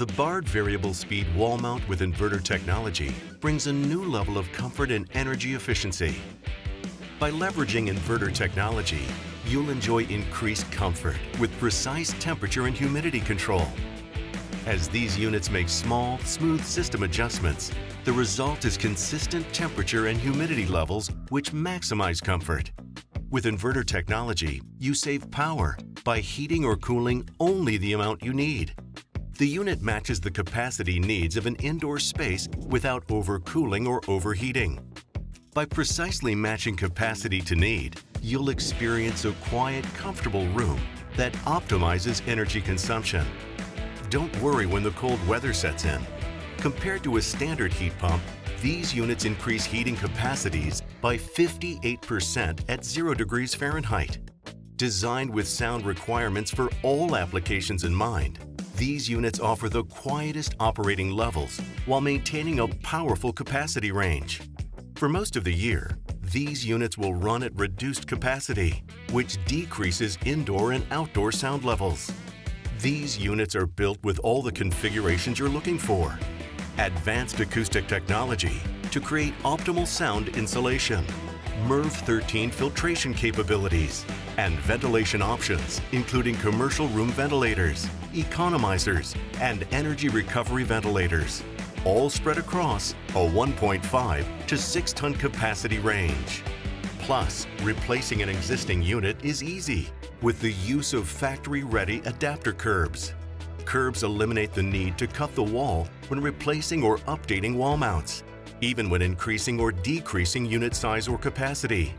The Bard variable speed wall mount with inverter technology brings a new level of comfort and energy efficiency. By leveraging inverter technology, you'll enjoy increased comfort with precise temperature and humidity control. As these units make small, smooth system adjustments, the result is consistent temperature and humidity levels which maximize comfort. With inverter technology, you save power by heating or cooling only the amount you need. The unit matches the capacity needs of an indoor space without overcooling or overheating. By precisely matching capacity to need, you'll experience a quiet, comfortable room that optimizes energy consumption. Don't worry when the cold weather sets in. Compared to a standard heat pump, these units increase heating capacities by 58% at 0 degrees Fahrenheit. Designed with sound requirements for all applications in mind, these units offer the quietest operating levels while maintaining a powerful capacity range. For most of the year, these units will run at reduced capacity, which decreases indoor and outdoor sound levels. These units are built with all the configurations you're looking for. Advanced acoustic technology to create optimal sound insulation, MERV 13 filtration capabilities, and ventilation options, including commercial room ventilators, economizers, and energy recovery ventilators, all spread across a 1.5 to 6 ton capacity range. Plus, replacing an existing unit is easy with the use of factory-ready adapter curbs. Curbs eliminate the need to cut the wall when replacing or updating wall mounts, even when increasing or decreasing unit size or capacity.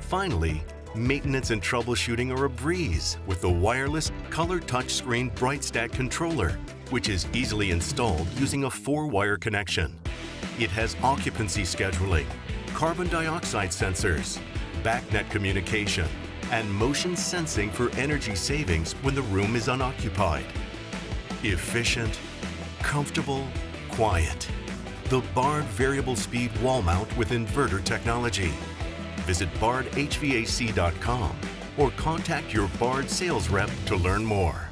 Finally, maintenance and troubleshooting are a breeze with the wireless color touchscreen BrightStat controller, which is easily installed using a four-wire connection. It has occupancy scheduling, carbon dioxide sensors, BACnet communication, and motion sensing for energy savings when the room is unoccupied. Efficient, comfortable, quiet. The Bard Variable Speed Wall Mount with Inverter Technology. Visit bardhvac.com or contact your Bard sales rep to learn more.